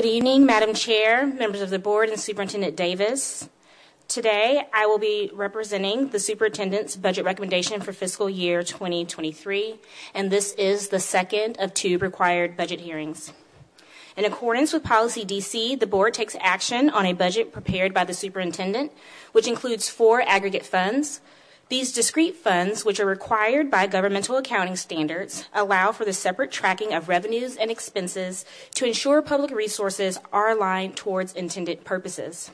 Good evening, Madam Chair, members of the board, and Superintendent Davis. Today, I will be representing the superintendent's budget recommendation for fiscal year 2023, and this is the second of two required budget hearings. In accordance with Policy DC, the board takes action on a budget prepared by the superintendent, which includes four aggregate funds. These discrete funds, which are required by governmental accounting standards, allow for the separate tracking of revenues and expenses to ensure public resources are aligned towards intended purposes.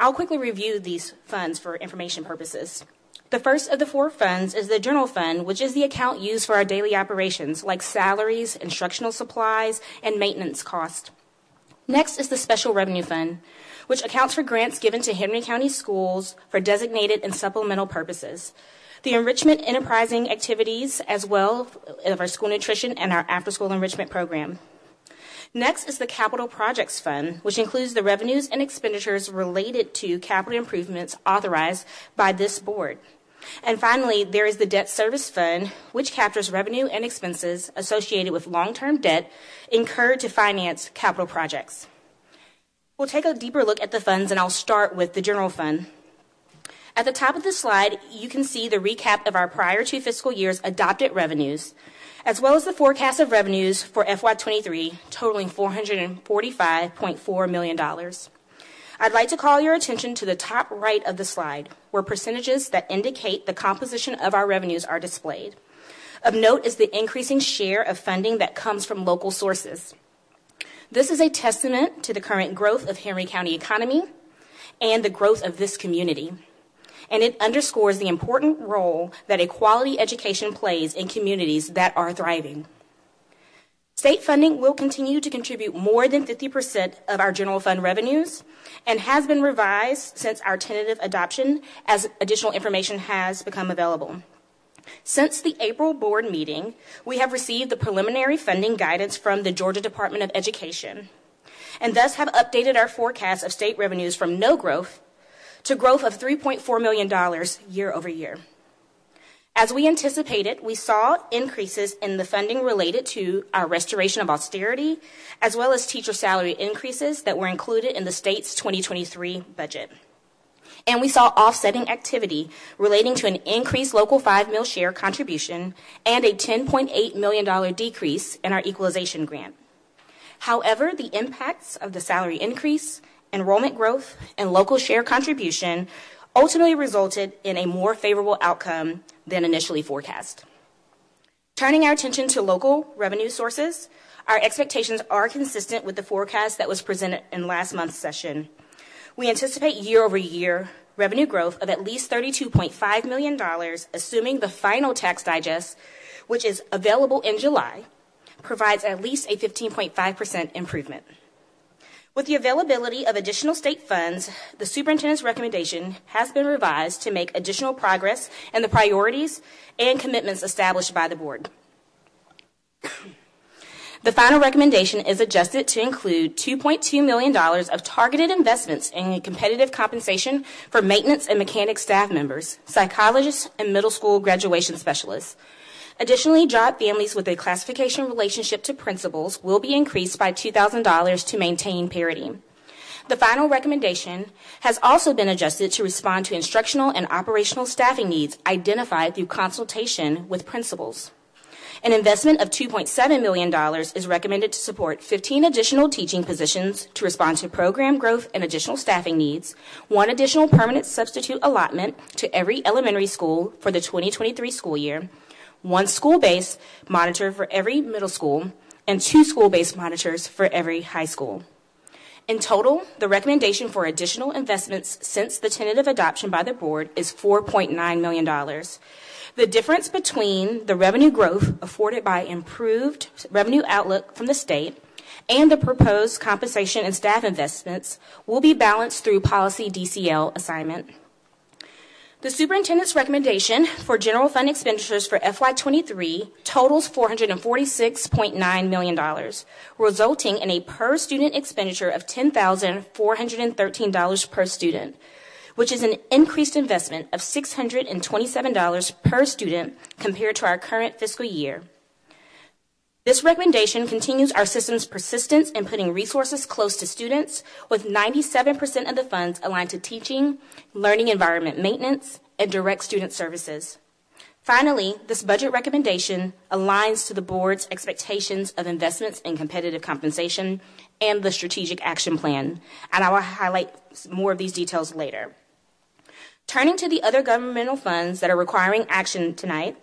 I'll quickly review these funds for information purposes. The first of the four funds is the general fund, which is the account used for our daily operations like salaries, instructional supplies, and maintenance costs. Next is the special revenue fund, which accounts for grants given to Henry County schools for designated and supplemental purposes. The enrichment enterprising activities, as well of our school nutrition and our after school enrichment program. Next is the Capital Projects Fund, which includes the revenues and expenditures related to capital improvements authorized by this board. And finally, there is the Debt Service Fund, which captures revenue and expenses associated with long term debt incurred to finance capital projects. We'll take a deeper look at the funds, and I'll start with the General Fund. At the top of the slide, you can see the recap of our prior two fiscal years' adopted revenues, as well as the forecast of revenues for FY23 totaling $445.4 million. I'd like to call your attention to the top right of the slide, where percentages that indicate the composition of our revenues are displayed. Of note is the increasing share of funding that comes from local sources. This is a testament to the current growth of Henry County economy and the growth of this community and it underscores the important role that a quality education plays in communities that are thriving. State funding will continue to contribute more than 50% of our general fund revenues and has been revised since our tentative adoption as additional information has become available. Since the April board meeting, we have received the preliminary funding guidance from the Georgia Department of Education and thus have updated our forecast of state revenues from no growth to growth of $3.4 million year over year. As we anticipated, we saw increases in the funding related to our restoration of austerity, as well as teacher salary increases that were included in the state's 2023 budget. And we saw offsetting activity relating to an increased local 5 mill share contribution and a $10.8 million decrease in our equalization grant. However, the impacts of the salary increase enrollment growth, and local share contribution ultimately resulted in a more favorable outcome than initially forecast. Turning our attention to local revenue sources, our expectations are consistent with the forecast that was presented in last month's session. We anticipate year over year revenue growth of at least $32.5 million, assuming the final tax digest, which is available in July, provides at least a 15.5% improvement. With the availability of additional state funds, the superintendent's recommendation has been revised to make additional progress in the priorities and commitments established by the board. The final recommendation is adjusted to include $2.2 million of targeted investments in competitive compensation for maintenance and mechanic staff members, psychologists, and middle school graduation specialists Additionally, job families with a classification relationship to principals will be increased by $2,000 to maintain parity. The final recommendation has also been adjusted to respond to instructional and operational staffing needs identified through consultation with principals. An investment of $2.7 million is recommended to support 15 additional teaching positions to respond to program growth and additional staffing needs, one additional permanent substitute allotment to every elementary school for the 2023 school year, one school based monitor for every middle school, and two school based monitors for every high school. In total, the recommendation for additional investments since the tentative adoption by the board is $4.9 million. The difference between the revenue growth afforded by improved revenue outlook from the state and the proposed compensation and staff investments will be balanced through policy DCL assignment. The superintendent's recommendation for general fund expenditures for FY23 totals $446.9 million, resulting in a per student expenditure of $10,413 per student, which is an increased investment of $627 per student compared to our current fiscal year. This recommendation continues our system's persistence in putting resources close to students, with 97% of the funds aligned to teaching, learning environment maintenance, and direct student services. Finally, this budget recommendation aligns to the board's expectations of investments in competitive compensation and the strategic action plan, and I will highlight more of these details later. Turning to the other governmental funds that are requiring action tonight,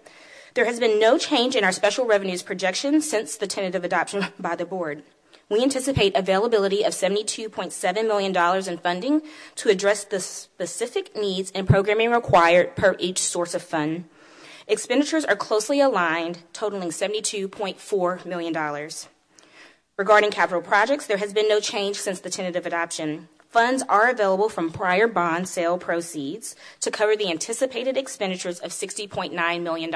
there has been no change in our special revenues projection since the tentative adoption by the board. We anticipate availability of $72.7 million in funding to address the specific needs and programming required per each source of fund. Expenditures are closely aligned, totaling $72.4 million. Regarding capital projects, there has been no change since the tentative adoption. Funds are available from prior bond sale proceeds to cover the anticipated expenditures of $60.9 million.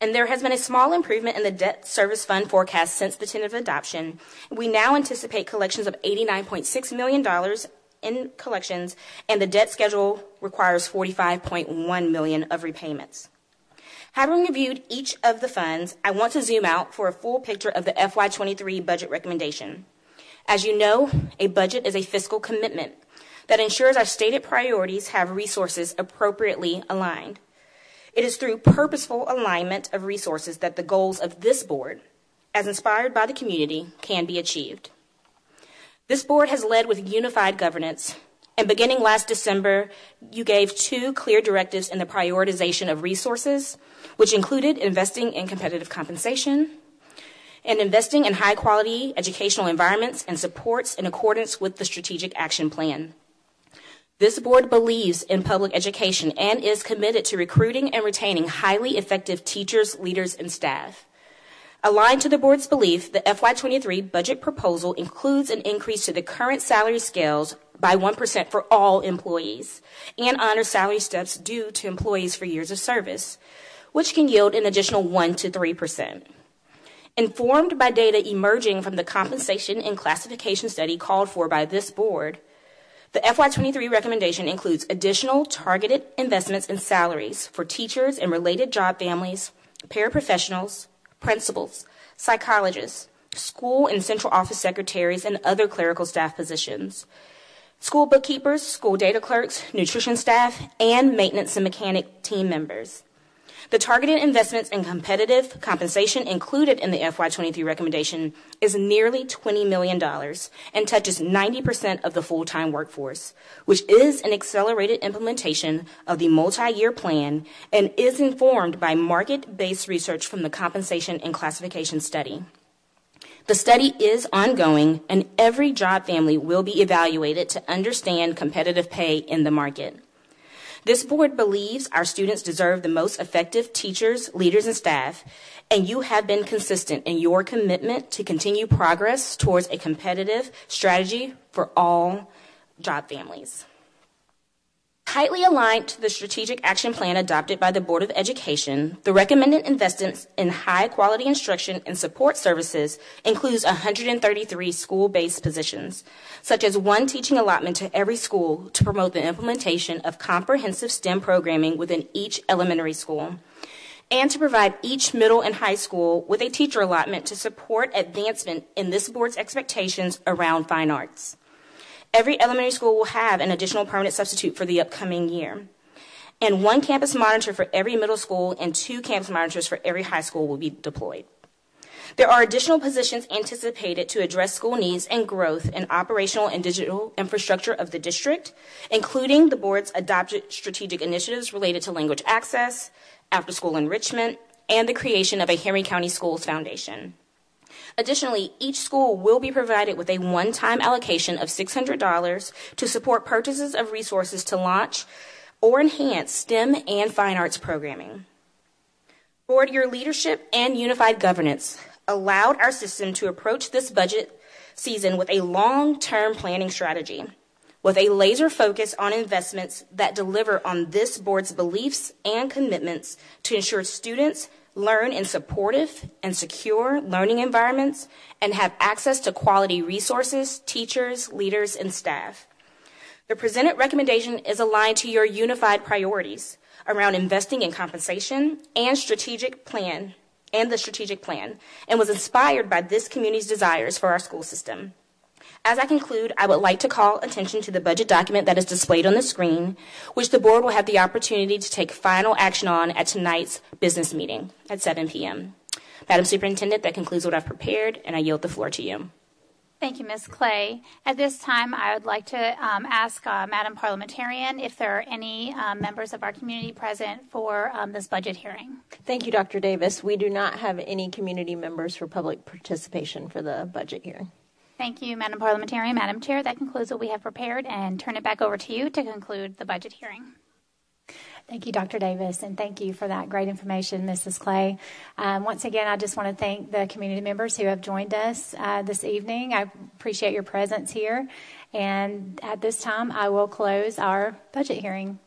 And there has been a small improvement in the debt service fund forecast since the tentative adoption. We now anticipate collections of $89.6 million in collections, and the debt schedule requires 45.1 million of repayments. Having reviewed each of the funds, I want to zoom out for a full picture of the FY23 budget recommendation. As you know, a budget is a fiscal commitment that ensures our stated priorities have resources appropriately aligned. It is through purposeful alignment of resources that the goals of this board, as inspired by the community, can be achieved. This board has led with unified governance, and beginning last December, you gave two clear directives in the prioritization of resources, which included investing in competitive compensation and investing in high quality educational environments and supports in accordance with the strategic action plan. This board believes in public education and is committed to recruiting and retaining highly effective teachers, leaders, and staff. Aligned to the board's belief, the FY23 budget proposal includes an increase to the current salary scales by 1% for all employees and honors salary steps due to employees for years of service, which can yield an additional 1 to 3%. Informed by data emerging from the compensation and classification study called for by this board, the FY23 recommendation includes additional targeted investments in salaries for teachers and related job families, paraprofessionals, principals, psychologists, school and central office secretaries, and other clerical staff positions, school bookkeepers, school data clerks, nutrition staff, and maintenance and mechanic team members. The targeted investments in competitive compensation included in the FY23 recommendation is nearly $20 million and touches 90% of the full-time workforce, which is an accelerated implementation of the multi-year plan and is informed by market-based research from the compensation and classification study. The study is ongoing and every job family will be evaluated to understand competitive pay in the market. This board believes our students deserve the most effective teachers, leaders, and staff, and you have been consistent in your commitment to continue progress towards a competitive strategy for all job families. Tightly aligned to the strategic action plan adopted by the Board of Education, the recommended investments in high quality instruction and support services includes 133 school based positions, such as one teaching allotment to every school to promote the implementation of comprehensive STEM programming within each elementary school, and to provide each middle and high school with a teacher allotment to support advancement in this board's expectations around fine arts. Every elementary school will have an additional permanent substitute for the upcoming year. And one campus monitor for every middle school and two campus monitors for every high school will be deployed. There are additional positions anticipated to address school needs and growth in operational and digital infrastructure of the district, including the board's adopted strategic initiatives related to language access, after school enrichment, and the creation of a Henry County Schools Foundation. Additionally, each school will be provided with a one time allocation of $600 to support purchases of resources to launch or enhance STEM and fine arts programming. Board, your leadership and unified governance allowed our system to approach this budget season with a long term planning strategy, with a laser focus on investments that deliver on this board's beliefs and commitments to ensure students learn in supportive and secure learning environments, and have access to quality resources, teachers, leaders, and staff. The presented recommendation is aligned to your unified priorities around investing in compensation and strategic plan and the strategic plan and was inspired by this community's desires for our school system. As I conclude, I would like to call attention to the budget document that is displayed on the screen, which the board will have the opportunity to take final action on at tonight's business meeting at 7 p.m. Madam Superintendent, that concludes what I've prepared, and I yield the floor to you. Thank you, Ms. Clay. At this time, I would like to um, ask uh, Madam Parliamentarian if there are any um, members of our community present for um, this budget hearing. Thank you, Dr. Davis. We do not have any community members for public participation for the budget hearing. Thank you, Madam Parliamentarian. Madam Chair, that concludes what we have prepared, and turn it back over to you to conclude the budget hearing. Thank you, Dr. Davis, and thank you for that great information, Mrs. Clay. Um, once again, I just want to thank the community members who have joined us uh, this evening. I appreciate your presence here. And at this time, I will close our budget hearing.